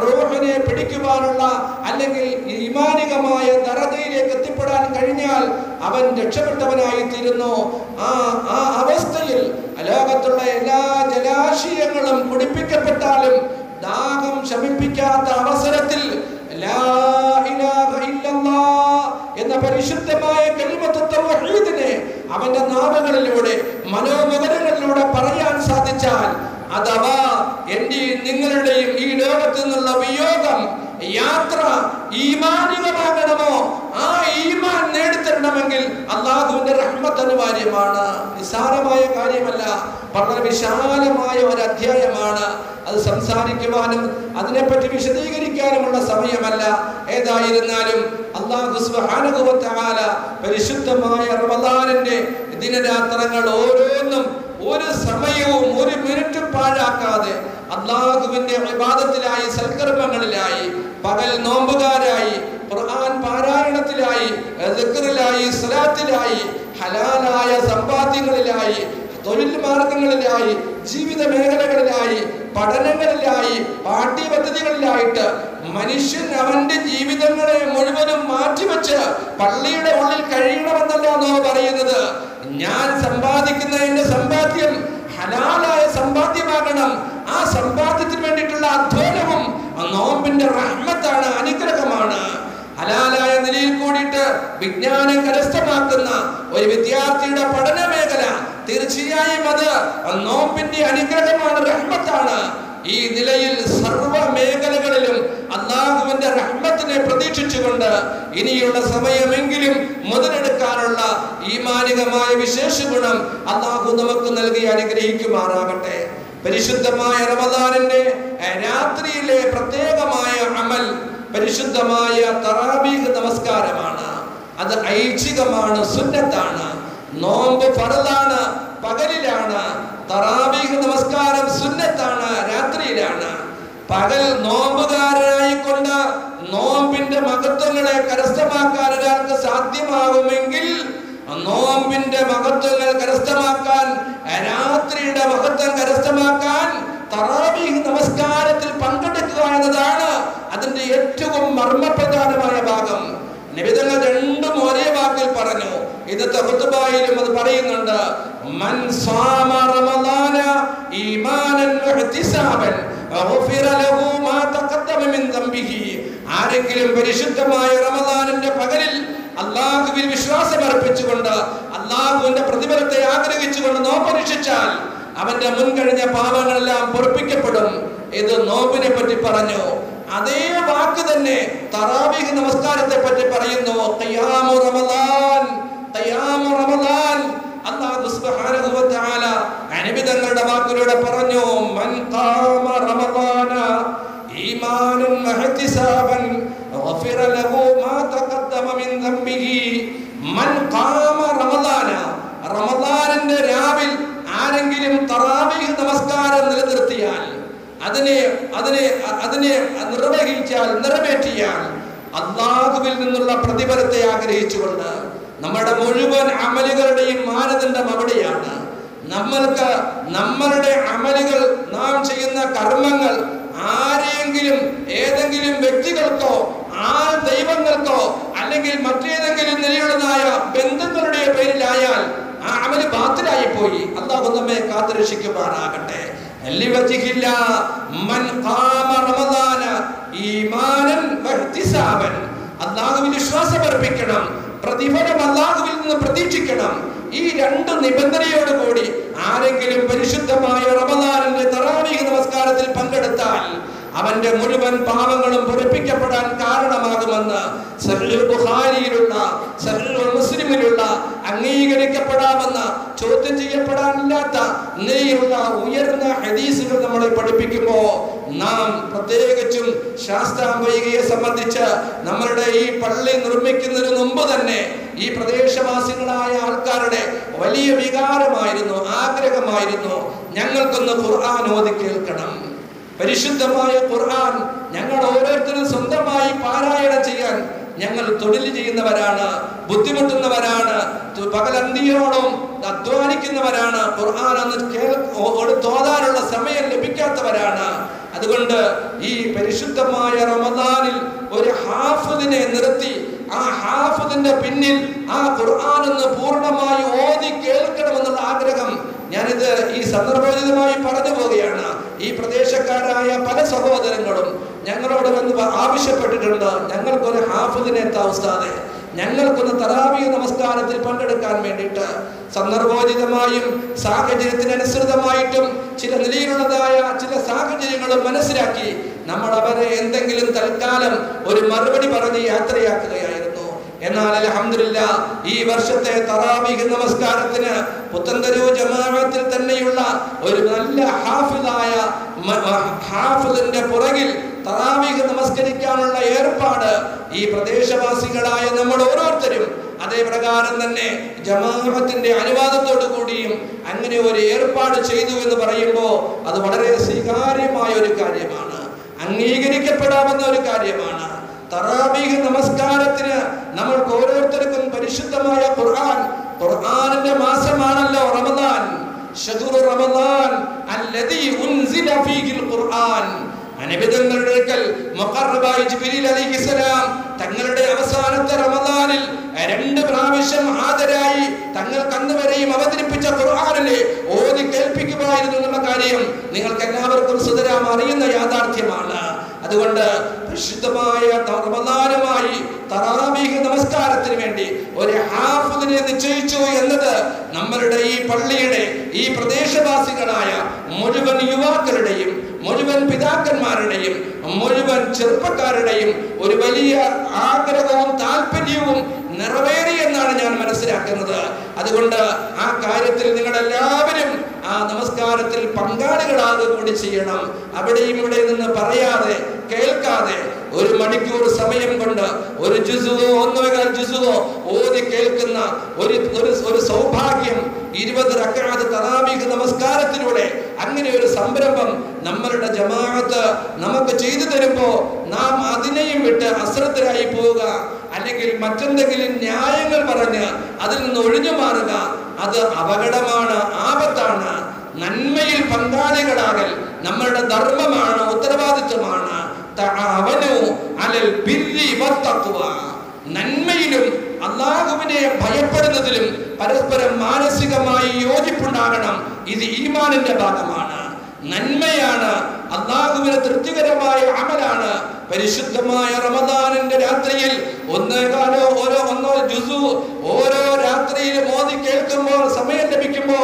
റോഹനെ പിടിക്കുവാനുള്ള അല്ലെങ്കിൽ ഈമാനികമായ ദറജയിലേക്ക് എത്തിപ്പെടാൻ കഴിഞ്ഞാൽ അവൻ രക്ഷപ്പെട്ടവനായി തീരുന്നു ആ ആ അവസ്ഥയിൽ ലോകത്തുള്ള എല്ലാ ജലാശയങ്ങളും കുടിപ്പിക്കപ്പെട്ടാലും ദാഹം ശമിപ്പിക്കാത്ത അവസരത്തിൽ ലാ ഇലാഹ ഇല്ലല്ലാഹ് എന്ന പരിശുദ്ധമായ കലിമത്ത് തൗഹീദിനെ അവന്റെ നാമങ്ങളിലൂടെ മനോമകരങ്ങളിലൂടെ പറയാൻ സാധിച്ചാൽ അഥവാ എന്റെയും നിങ്ങളുടെയും ഈ ലോകത്തു നിന്നുള്ള വിയോഗം യാത്ര ഈമാനികളാകണമോ ആ ഈമാൻ നേടിത്തരണമെങ്കിൽ അള്ളാഹുവിന്റെ റഹ്മത്ത് അനിവാര്യമാണ്. നിസ്സാരമായ കാര്യമല്ല. വളരെ വിശാലമായ ഒരു അധ്യായമാണ്. അത് സംസാരിക്കുവാനും അതിനെപ്പറ്റി വിശദീകരിക്കാനുമുള്ള സമയമല്ല. ഏതായിരുന്നാലും അള്ളാഹു സുബ്ഹാനഹു വ പരിശുദ്ധമായ റമദാനിന്റെ ദിനരാത്രങ്ങൾ ഓരോന്നും ഒരു സമയവും ഒരു മിനിറ്റും പാഴാക്കാതെ അള്ളാഹുവിന്റെ വിവാദത്തിലായി സൽക്കർമ്മങ്ങളിലായി പകൽ നോമ്പുകാരായി ഖുർആൻ പാരായണത്തിലായി ദിക്റിലായി സ്വലാത്തിലായി ഹലാലായ സമ്പാദ്യങ്ങളിലായി തൊഴിൽ മാർഗങ്ങളിലായി ജീവിത മേഖലകളിലായി പഠനങ്ങളിലായി പാഠ്യ പദ്ധതികളിലായിട്ട് മനുഷ്യൻ അവന്റെ ജീവിതങ്ങളെ മുഴുവനും മാറ്റിവെച്ച് പള്ളിയുടെ ഉള്ളിൽ കഴിയണമെന്നല്ല എന്നോ പറയുന്നത്. ഞാൻ സമ്പാദിക്കുന്ന എന്റെ സമ്പാദ്യം ഹലാലായ സമ്പാദ്യമാകണം. ആ സമ്പാദ്യത്തിന് വേണ്ടിയിട്ടുള്ള അധ്വാനവും നോമ്പിന്റെ റഹ്മത്താണ് അനുഗ്രഹമാണ്. ഹലാലായ നിലയിൽ കൂടിയിട്ട് വിജ്ഞാനം കരസ്ഥമാക്കുന്ന ഒരു വിദ്യാർത്ഥിയുടെ പഠന മേഖല തീർച്ചയായും അത് നോമ്പിന്റെ അനുഗ്രഹമാണ് റഹ്മത്താണ്. ഈ നിലയിൽ സർവ മേഖലകളിലും അള്ളാഹുവിന്റെ റഹ്മത്തിനെ പ്രതീക്ഷിച്ചുകൊണ്ട് ഇനിയുള്ള സമയമെങ്കിലും മുതലെടുക്കാനുള്ള ഈമാനികമായ വിശേഷ ഗുണം അള്ളാഹു നമുക്ക് നൽകി അനുഗ്രഹിക്കുമാറാകട്ടെ. പരിശുദ്ധമായ റമദാനിന്റെ രാത്രിയിലെ പ്രത്യേകമായ അമൽ പരിശുദ്ധമായ തറാബീഹ് നമസ്കാരമാണ്. അത് ഐച്ഛികമാണ് സുന്നത്താണ്. നോമ്പ് ഫറലാണ് പകലിലാണ്. തറാബീഹ് നമസ്കാരം സുന്നത്താണ് രാത്രിയിലാണ്. പകൽ നോമ്പുകാരനായിക്കൊണ്ട് നോമ്പിന്റെ മഹത്വങ്ങളെ കരസ്ഥമാക്കാൻ ഒരാൾക്ക് സാധ്യമാകുമെങ്കിൽ നോമ്പിന്റെ മഹത്വങ്ങൾ കരസ്ഥമാക്കാൻ രാത്രിയുടെ മഹത്വം കരസ്ഥമാക്കാൻ തറാവീഹ് നമസ്കാരത്തിൽ പങ്കെടുക്കുക എന്നതാണ് അതിന്റെ ഏറ്റവും മർമ്മപ്രധാനമായ ഭാഗം. നിബിതങ്ങൾ രണ്ടും ഒരേ വാക്കിൽ പറഞ്ഞു. ഇന്നത്തെ ഹുത്തുബായിലും അത് പറയുന്നുണ്ട് മൻ സാമ റമളാന ഈമാനൻ വഹ്തിസാബൻ ഗുഫിറ ലഹു മാ തഖദ്ദമ മിൻ ദംബിഹി. ആരെങ്കിലും പരിശുദ്ധമായ റമളാനിന്റെ പകലിൽ അള്ളാഹുവിൽ വിശ്വാസം അർപ്പിച്ചുകൊണ്ട് അള്ളാഹുവിന്റെ പ്രതിഫലത്തെ ആഗ്രഹിച്ചുകൊണ്ട് നോപരീക്ഷിച്ചാൽ അവന്റെ മുൻകഴിഞ്ഞ പാപങ്ങളെല്ലാം പൊറപ്പിക്കപ്പെടും ഇത് നോമ്പിനെ പറ്റി പറഞ്ഞു. അതേ വാക്ക് തന്നെ തറാവീഹ് നമസ്കാരത്തെ പറ്റി പറയുന്നു. അനബിതങ്ങളുടെ വാക്കിലൂടെ പറഞ്ഞു മൻ ഖാമ റമദാന ഈമാനൻ മഹ്തിസാബൻ ഗഫിറ ലഹു റമളാനിന്റെ രാവിൽ ആരെങ്കിലും തറാവീഹ് നമസ്കാരം നിലനിർത്തിയാൽ അതിനെ അതിനെ അതിനെ നിർവഹിച്ചാൽ നിറവേറ്റിയാൽ അള്ളാഹുവിൽ നിന്നുള്ള പ്രതിഫലത്തെ ആഗ്രഹിച്ചുകൊണ്ട് നമ്മുടെ മുഴുവൻ അമലുകളുടെയും മാനദണ്ഡം അവിടെയാണ്. നമ്മൾക്ക് നമ്മളുടെ അമലുകൾ നാം ചെയ്യുന്ന കർമ്മങ്ങൾ ആരെങ്കിലും ഏതെങ്കിലും വ്യക്തികൾക്കോ നമ്മെ കാത്തുരക്ഷിക്കുമാറാകട്ടെ ലവജിഹില്ല മൻ ഖാമ റമദാന ഈമാനൻ വഹ്തിസാബൻ. അള്ളാഹുവിൽ വിശ്വാസം അർപ്പിക്കണം പ്രതിഫലം അള്ളാഹുവിൽ നിന്ന് പ്രതീക്ഷിക്കണം. ഈ രണ്ട് നിബന്ധനയോട് കൂടി ആരെങ്കിലും പരിശുദ്ധമായ റമദാനിന്റെ തറാവീഹ് നമസ്കാരത്തിൽ പങ്കെടുത്താൽ അവന്റെ മുഴുവൻ പാപങ്ങളും പൊറപ്പിക്കപ്പെടാൻ കാരണമാകുമെന്ന് സഹൽ ബുഹാരിയിലുള്ള സഹൽ മുസ്ലിമിലുള്ള അംഗീകരിക്കപ്പെടാമെന്ന ചോദ്യം ചെയ്യപ്പെടാനില്ലാത്ത നെയ്യുള്ള ഉയർന്ന ഹദീസുകൾ നമ്മളെ പഠിപ്പിക്കുമ്പോൾ നാം പ്രത്യേകിച്ചും ശാസ്ത്രാംബയികയെ സംബന്ധിച്ച് നമ്മളുടെ ഈ പള്ളി നിർമ്മിക്കുന്നതിന് മുമ്പ് തന്നെ ഈ പ്രദേശവാസികളായ ആൾക്കാരുടെ വലിയ വികാരമായിരുന്നു ആഗ്രഹമായിരുന്നു ഞങ്ങൾക്കൊന്ന് ഖുർആൻ ഓതി കേൾക്കണം. പരിശുദ്ധമായ ഖുർആൻ ഞങ്ങൾ ഓരോരുത്തരും സ്വന്തമായി പാരായണം ചെയ്യാൻ ഞങ്ങൾ തൊഴിൽ ചെയ്യുന്നവരാണ് ബുദ്ധിമുട്ടുന്നവരാണ് പകലന്തിയോടും അധ്വാനിക്കുന്നവരാണ് ഖുർആൻ ഒന്ന് തോതാനുള്ള സമയം ലഭിക്കാത്തവരാണ്. അതുകൊണ്ട് ഈ പരിശുദ്ധമായ റമദാനിൽ ഒരു ഹാഫിദിനെ നിർത്തി ആ ഹാഫിദിന്റെ പിന്നിൽ ആ ഖുർആൻ ഒന്ന് പൂർണമായി ഓതി കേൾക്കണമെന്നുള്ള ആഗ്രഹം ഞാനിത് ഈ സന്ദർഭോചിതമായി പറഞ്ഞു പോവുകയാണ്. ഈ പ്രദേശക്കാരായ പല സഹോദരങ്ങളും ഞങ്ങളോട് വന്ന് ആവശ്യപ്പെട്ടിട്ടുണ്ട്. ഞങ്ങൾക്കൊരു ഹാഫിദിനെ ഉസ്താദെ. ഞങ്ങൾക്കൊന്ന് തറാവീ നമസ്കാരത്തിൽ പങ്കെടുക്കാൻ വേണ്ടിയിട്ട് സന്ദർഭോചിതമായും സാഹചര്യത്തിനനുസൃതമായിട്ടും ചില നിലയിലുള്ളതായ ചില സാഹചര്യങ്ങളും മനസ്സിലാക്കി നമ്മൾ അവരെ എന്തെങ്കിലും തൽക്കാലം ഒരു മറുപടി പറഞ്ഞ് യാത്രയാക്കുകയായിരുന്നു. എന്നാൽ അലഹമില്ല ഈ വർഷത്തെ തറാവീഹ് നമസ്കാരത്തിന് പുത്തന്തരൂ ജമാഅത്തിൽ തന്നെയുള്ള ഒരു നല്ല ഹാഫിദായ ഹാഫിദിന്റെ പുറകിൽ തറാവീഹ് നമസ്കരിക്കാനുള്ള ഏർപ്പാട് ഈ പ്രദേശവാസികളായ നമ്മൾ ഓരോരുത്തരും അതേ പ്രകാരം തന്നെ ജമാഅത്തിന്റെ അനുവാദത്തോടു കൂടിയും അങ്ങനെ ഒരു ഏർപ്പാട് ചെയ്തു എന്ന് പറയുമ്പോൾ അത് വളരെ സ്വീകാര്യമായ ഒരു കാര്യമാണ്. അംഗീകരിക്കപ്പെടാവുന്ന ഒരു കാര്യമാണ്. തറാബീഹ് നമസ്കാരത്തിന് നമ്മൾക്ക് ഓരോരുത്തർക്കും പരിശുദ്ധമായ ഖുർആൻ. ഖുർആനിന്റെ മാസമാണല്ലോ റമദാൻ. ഷഹ്റു റമദാൻ അല്ലദീ ഉൻസില ഫീഹിൽ ഖുർആൻ. ജിബ്രീൽ അലൈഹിസ്സലാം തങ്ങളുടെ അവസാനത്തെ റമദാനിൽ രണ്ട് പ്രാവശ്യം ഹാജരായി തങ്ങൾ കന്നുവരെയും അവതരിപ്പിച്ച ഖുർആനിലെ ഓതി കേൾപ്പിക്കുമായിരുന്നു എന്നുള്ള കാര്യം നിങ്ങൾക്ക് എല്ലാവർക്കും സുതരാം അറിയുന്ന യാഥാർത്ഥ്യമാണ്. അതുകൊണ്ട് പരിശുദ്ധമായ റമദാനുമായി തറാവീഹ് നമസ്കാരത്തിന് വേണ്ടി ഒരു ഹാഫിനെ നിശ്ചയിച്ചു എന്നത് നമ്മളുടെ ഈ പള്ളിയുടെ ഈ പ്രദേശവാസികളായ മുഴുവൻ യുവാക്കളുടെയും മുഴുവൻ പിതാക്കന്മാരുടെയും മുഴുവൻ ചെറുപ്പക്കാരുടെയും ഒരു വലിയ ആഗ്രഹവും താല്പര്യവും നിറവേറി എന്നാണ് ഞാൻ മനസ്സിലാക്കുന്നത്. അതുകൊണ്ട് ആ കാര്യത്തിൽ നിങ്ങളെല്ലാവരും ആ നമസ്കാരത്തിൽ പങ്കാളികളാകുക കൂടി ചെയ്യണം. അവിടെയും ഇവിടെ നിന്ന് പറയാതെ കേൾക്കാതെ ഒരു മണിക്കൂർ സമയം കൊണ്ട് ഒരു ജുസുവോ ഒന്നുകാൽ ജുസുവോ ഓതി കേൾക്കുന്ന ഒരു ഒരു സൗഭാഗ്യം ഇരുപത് റക്കാത് തറാബീഹ് നമസ്കാരത്തിലൂടെ അങ്ങനെ ഒരു സംരംഭം നമ്മളുടെ ജമാഅത്ത് നമുക്ക് ചെയ്തു തരുമ്പോൾ നാം അതിനെയും വിട്ട് അശ്രദ്ധരായി പോവുക. അല്ലെങ്കിൽ മറ്റെന്തെങ്കിലും ന്യായങ്ങൾ പറഞ്ഞ് അതിൽ നിന്ന് ഒഴിഞ്ഞു മാറുക അത് അപകടമാണ് ആപത്താണ്. നന്മയിൽ പങ്കാളികളാകൽ നമ്മളുടെ ധർമ്മമാണ് ഉത്തരവാദിത്വമാണ്. നന്മയിലും അള്ളാഹുവിനെ ഭയപ്പെടുന്നതിലും പരസ്പരം മാനസികമായി യോജിപ്പുണ്ടാകണം. ഇത് ഈമാനിന്റെ ഭാഗമാണ്. നന്മയാണ് അള്ളാഹുവിന് തൃപ്തികരമായ അമലാണ്. പരിശുദ്ധമായ റമദാനിന്റെ രാത്രിയിൽ ഒന്നേകാലോ ഓരോ ഒന്നോ ജുസു ഓരോ രാത്രിയിൽ മോദി കേൾക്കുമ്പോൾ സമയം ലഭിക്കുമ്പോ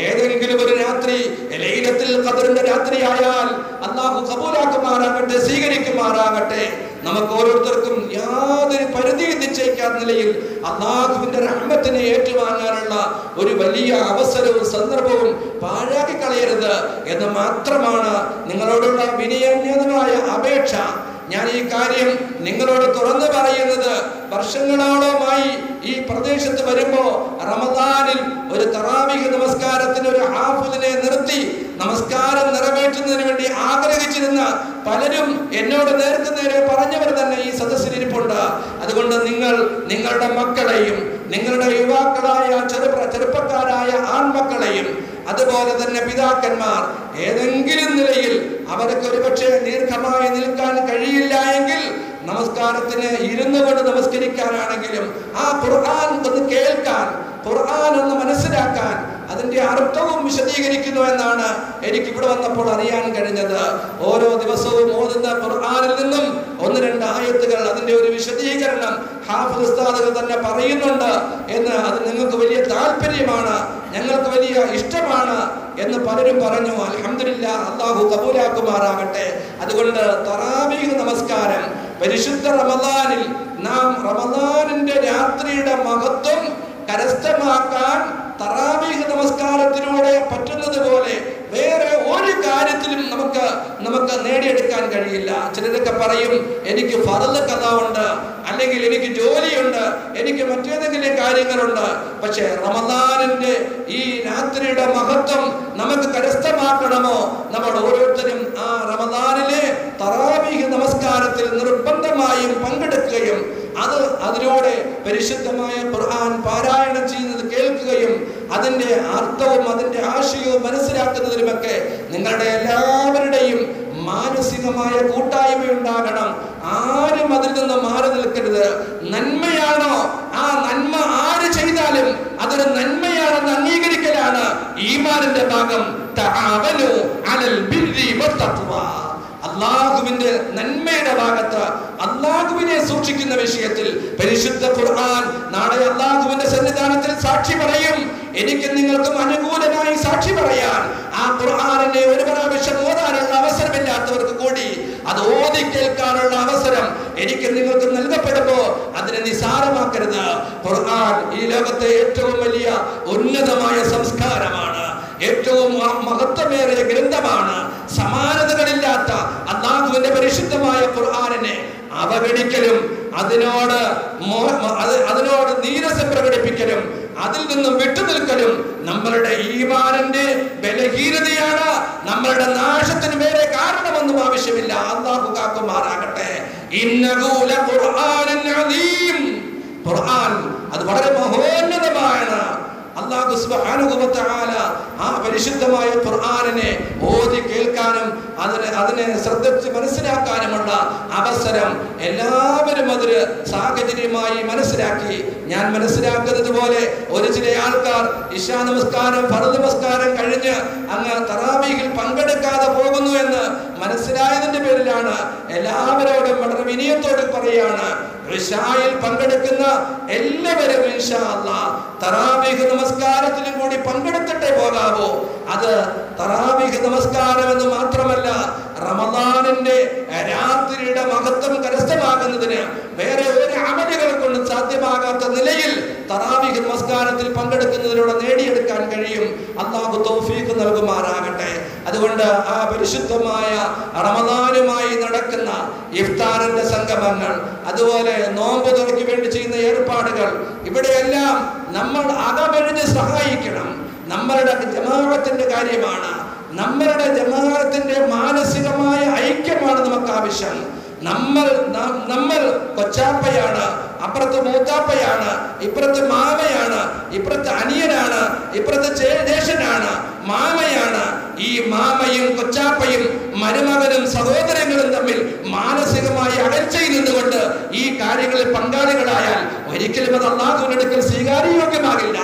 ഏതെങ്കിലും ഒരു രാത്രി ലൈലത്തിൽ ഖദറിന്റെ രാത്രിയായാൽ അള്ളാഹു കബൂലാക്കുമാറാകട്ടെ സ്വീകരിക്കുമാറാകട്ടെ. നമുക്ക് ഓരോരുത്തർക്കും യാതൊരു പരിധി നിശ്ചയിക്കാത്ത നിലയിൽ അള്ളാഹുവിന്റെ റഹ്മത്തിനെ ഏറ്റുവാങ്ങാനുള്ള ഒരു വലിയ അവസരവും സന്ദർഭവും പാഴാക്കി കളയരുത് എന്ന് മാത്രമാണ് നിങ്ങളോടുള്ള വിനയന്യതമായ അപേക്ഷ. ഞാൻ ഈ കാര്യം നിങ്ങളോട് തുറന്നു പറയുന്നത് വർഷങ്ങളോളമായി ഈ പ്രദേശത്ത് വരുമ്പോ റമദാനിൽ ഒരു തറാവിക നമസ്കാരത്തിന് ഒരു ഹാഫുദിനെ നിർത്തി നമസ്കാരം നിറവേറ്റുന്നതിന് വേണ്ടി ആഗ്രഹിച്ചിരുന്ന പലരും എന്നോട് നേരത്തെ നേരെ പറഞ്ഞവർ തന്നെ ഈ സദസ്സിലിരിപ്പുണ്ട് അതുകൊണ്ട് നിങ്ങൾ നിങ്ങളുടെ മക്കളെയും നിങ്ങളുടെ യുവാക്കളായ ചെറുപ്പ ചെറുപ്പക്കാരായ ആൺമക്കളെയും അതുപോലെ തന്നെ പിതാക്കന്മാർ ഏതെങ്കിലും അവർക്ക് ഒരുപക്ഷെ ദീർഘമായി നിൽക്കാൻ കഴിയില്ല എങ്കിൽ നമസ്കാരത്തിന് ഇരുന്നു കൊണ്ട് നമസ്കരിക്കാനാണെങ്കിലും ആ ഖുർആൻ ഒന്ന് കേൾക്കാൻ ഖുർആൻ ഒന്ന് മനസ്സിലാക്കാൻ അതിന്റെ അർത്ഥവും വിശദീകരിക്കുന്നു എന്നാണ് എനിക്ക് ഇവിടെ വന്നപ്പോൾ അറിയാൻ കഴിഞ്ഞത്. ഓരോ ദിവസവും ഓതുന്ന ഖുർആനിൽ നിന്നും ഒന്ന് രണ്ട് ആയത്തുകൾ അതിന്റെ ഒരു വിശദീകരണം ഹാഫിദ് ഉസ്താദുകൾ തന്നെ പറയുന്നുണ്ട് എന്ന് അത് നിങ്ങൾക്ക് വലിയ താല്പര്യമാണ് ഞങ്ങൾക്ക് വലിയ ഇഷ്ടമാണ് എന്ന് പലരും പറഞ്ഞു. അലഹമില്ല അള്ളാഹു കബൂലാക്കുമാറാകട്ടെ. അതുകൊണ്ട് തറാവീഹ് നമസ്കാരം. പരിശുദ്ധ റമദാനിൽ നാം റമദാനിന്റെ രാത്രിയുടെ മഹത്വം കരസ്ഥമാക്കാൻ തറാവീഹ് നമസ്കാരത്തിലൂടെ പറ്റുന്നത് പോലെ വേറെ ഒരു കാര്യത്തിലും നമുക്ക് നമുക്ക് നേടിയെടുക്കാൻ കഴിയില്ല. ചിലരൊക്കെ പറയും എനിക്ക് ഫറൽ കഥ ഉണ്ട് അല്ലെങ്കിൽ എനിക്ക് ജോലിയുണ്ട് എനിക്ക് മറ്റേതെങ്കിലും കാര്യങ്ങളുണ്ട്. പക്ഷേ റമദാനിന്റെ ഈ രാത്രിയുടെ മഹത്വം നമുക്ക് കരസ്ഥമാക്കണമോ? നമ്മൾ ഓരോരുത്തരും ആ റമദാനിലെ തറാവീഹ് നമസ്കാരത്തിൽ നിർബന്ധമായും പങ്കെടുക്കുകയും അത് അതിലൂടെ പരിശുദ്ധമായ ഖുർആൻ പാരായണം കേൾക്കുകയും അതിന്റെ അർത്ഥവും അതിന്റെ ആശയവും മനസ്സിലാക്കുന്നതിലുമൊക്കെ നിങ്ങളുടെ എല്ലാവരുടെയും മാനസികമായ കൂട്ടായ്മ ഉണ്ടാകണം. ആരും അതിൽ നിന്ന് മാറി നിൽക്കരുത്. നന്മയാണോ? ആ നന്മ ആര് ചെയ്താലും അതൊരു നന്മയാണെന്ന് അംഗീകരിക്കലാണ്. ഈമാനിന്റെ ഭാഗം അള്ളാഹുവിന്റെ നന്മയുടെ ഭാഗത്ത് അള്ളാഹുവിനെ സൂക്ഷിക്കുന്ന വിഷയത്തിൽ പരിശുദ്ധ ഖുർആൻ നാളെ അള്ളാഹുവിന്റെ സന്നിധാനത്തിൽ സാക്ഷി പറയും. എനിക്ക് നിങ്ങൾക്കും അനുകൂലമായി സാക്ഷി പറയാൻ ആ ഖുർആാനിനെ ഒരു പ്രാവശ്യം ഓതാനുള്ള അവസരമില്ലാത്തവർക്ക് കൂടി അത് ഓതി കേൾക്കാനുള്ള അവസരം എനിക്ക് നിങ്ങൾക്ക് നൽകപ്പെടുമ്പോ അതിനെ നിസാരമാക്കരുത്. ഖുർആൻ ഈ ലോകത്തെ ഏറ്റവും വലിയ ഉന്നതമായ സംസ്കാരമാണ്. ഏറ്റവും മഹത്വമേറിയ ഗ്രന്ഥമാണ്. സമാനതകളില്ലാത്ത അള്ളാഹുവിന്റെ പരിശുദ്ധമായ ഖുർആാനിനെ അവഗണിക്കലും അതിനോട് അതിനോട് നീരസം പ്രകടിപ്പിക്കലും അതിൽ നിന്നും വിട്ടുനിൽക്കലും നമ്മളുടെ ഈമാനന്റെ ബലഹീനതയാണ്. നമ്മളുടെ നാശത്തിന് വേറെ കാരണമൊന്നും ആവശ്യമില്ല. അള്ളാഹു കാക്കുമാറാകട്ടെ. ഖുർആൻ അത് വളരെ മഹോന്നതമാണ്. അള്ളാഹു ആ പരിശുദ്ധമായ ഖുർആാനിനെ ഓതി കേൾക്കാനും അതിനെ അതിനെ ശ്രദ്ധിച്ച് മനസ്സിലാക്കാനുമുള്ള അവസരം എല്ലാവരും അതൊരു സാഹചര്യമായി മനസ്സിലാക്കി. ഞാൻ മനസ്സിലാക്കുന്നത് പോലെ ഒരു ചില ആൾക്കാർ ഇഷാ നമസ്കാരം ഫറു നമസ്കാരം കഴിഞ്ഞ് അങ്ങ് തറാവീഹിൽ പങ്കെടുക്കാതെ പോകുന്നു എന്ന് മനസ്സിലായതിന്റെ പേരിലാണ് എല്ലാവരോടും വളരെ വിനയത്തോടെ പറയാണ്. ഇഷായിൽ പങ്കെടുക്കുന്ന എല്ലാവരും ഇൻഷാ നമസ്കാരത്തിലും കൂടി പങ്കെടുത്തിട്ടേ പോകാവോ. അത് തറാവിഹ് നമസ്കാരം എന്ന് മാത്രമല്ല റമദാനിന്റെ രാത്രിയുടെ മഹത്വം കരസ്ഥമാകുന്നതിന് വേറെ ഒരു അമലുകൾ കൊണ്ട് സാധ്യമാകാത്ത നിലയിൽ തറാവിഹ് നമസ്കാരത്തിൽ പങ്കെടുക്കുന്നതിലൂടെ നേടിയെടുക്കാൻ കഴിയും. അള്ളാഹു തൗഫീഖ് നൽകുമാറാകട്ടെ. അതുകൊണ്ട് ആ പരിശുദ്ധമായ റമദാനുമായി നടക്കുന്ന ഇഫ്താറിന്റെ സംഗമങ്ങൾ അതുപോലെ നോമ്പ് തുറയ്ക്ക് വേണ്ടി ചെയ്യുന്ന ഏർപ്പാടുകൾ ഇവിടെയെല്ലാം നമ്മൾ അകമെഴുതി സഹായിക്കണം. നമ്മളുടെ ജമാഅത്തിന്റെ കാര്യമാണ് നമ്മളുടെ ജമാഅത്തിന്റെ മാനസികമായ ഐക്യമാണ് നമുക്ക് ആവശ്യം. നമ്മൾ നമ്മൾ കൊച്ചാപ്പയാണ് അപ്പുറത്ത് മൂത്താപ്പയാണ് ഇപ്പുറത്ത് മാമയാണ് ഇപ്പുറത്ത് അനിയനാണ് ഇപ്പുറത്ത് ചേദേശനാണ് മാമയാണ്. ഈ മാമയും കൊച്ചാപ്പയും മരുമകനും സഹോദരങ്ങളും തമ്മിൽ മാനസികമായി അകൽച്ചയിൽ നിന്നുകൊണ്ട് ഈ കാര്യങ്ങളിൽ പങ്കാളികളായാൽ ഒരിക്കലും അത് അള്ളാഹുവിനടുക്കൽ സ്വീകാര്യയോഗ്യമാകില്ല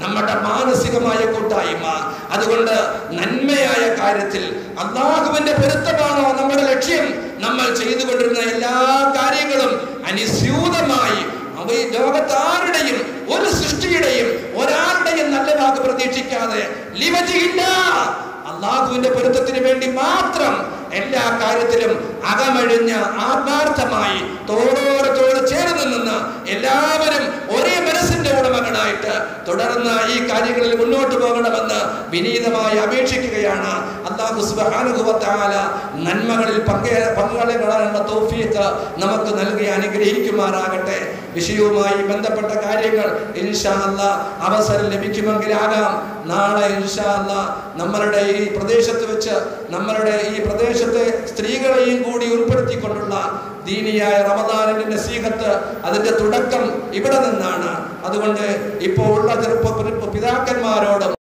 നമ്മുടെ മാനസികമായ കൂട്ടായ്മ അതുകൊണ്ട് നന്മയായ കാര്യത്തിൽ അള്ളാഹുവിന്റെ പൊരുത്തമാണോ നമ്മുടെ ലക്ഷ്യം. നമ്മൾ ചെയ്തുകൊണ്ടിരുന്ന എല്ലാ കാര്യങ്ങളും അനുസ്യൂതമായി അവ ഈ ലോകത്ത് ഒരു സൃഷ്ടിയുടെയും ഒരാളുടെയും നല്ല വാക്ക് പ്രതീക്ഷിക്കാതെ അള്ളാഹുവിന്റെ പൊരുത്തത്തിന് വേണ്ടി മാത്രം എല്ലാ കാര്യത്തിലും അകമഴിഞ്ഞ് ആത്മാർത്ഥമായി തോളോട് തോട് ചേർന്ന് നിന്ന് എല്ലാവരും ഒരേ തുടർന്ന് ഈ കാര്യങ്ങളിൽ മുന്നോട്ട് പോകണമെന്ന് വിനീതമായി അപേക്ഷിക്കുകയാണ്. അള്ളാഹു സുബ്ഹാനഹു വ നന്മകളിൽ പങ്കേ പങ്കാളികളാനുള്ള തൗഫീഖ് നമുക്ക് നൽകി അനുഗ്രഹിക്കുമാറാകട്ടെ. വിഷയവുമായി ബന്ധപ്പെട്ട കാര്യങ്ങൾ ഇൻഷാല്ല അവസരം ലഭിക്കുമെങ്കിലാകാം നാളെ ഇൻഷാല്ല നമ്മളുടെ ഈ പ്രദേശത്ത് വെച്ച് നമ്മളുടെ ഈ പ്രദേശത്തെ സ്ത്രീകളെയും കൂടി ഉൾപ്പെടുത്തിക്കൊണ്ടുള്ള ദീനിയായ റമദാനിന്റെ നസീഹത്ത് അതിന്റെ തുടക്കം ഇവിടെ നിന്നാണ്. അതുകൊണ്ട് ഇപ്പോൾ ഉള്ള ചെറുപ്പ പിതാക്കന്മാരോടും